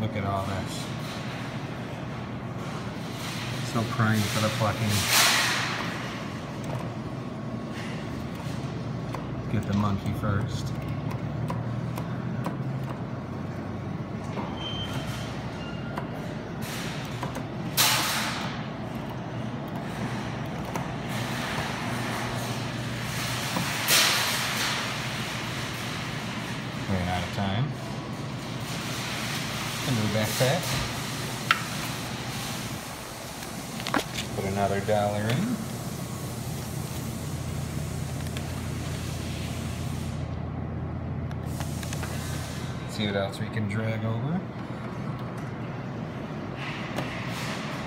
Look at all this. So primed for the plucking. Get the monkey first. Ran out of time. Into the backpack. Put another dollar in. See what else we can drag over.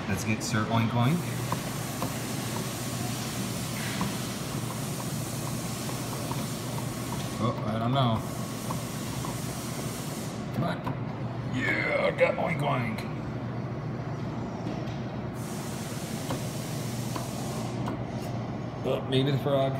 Let's get Sir Oink Oink. Oh, I don't know. Come on. Oink Oink. Oh, maybe the frog.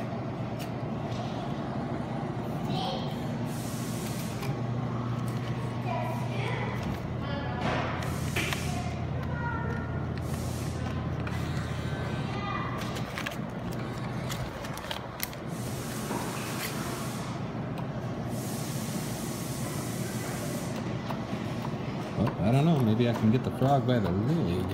Oh, I don't know. Maybe I can get the frog by the leg.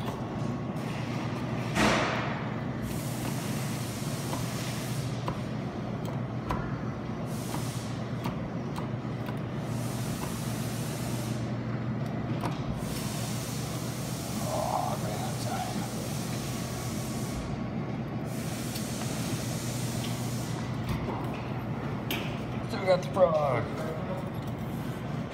Got the frog.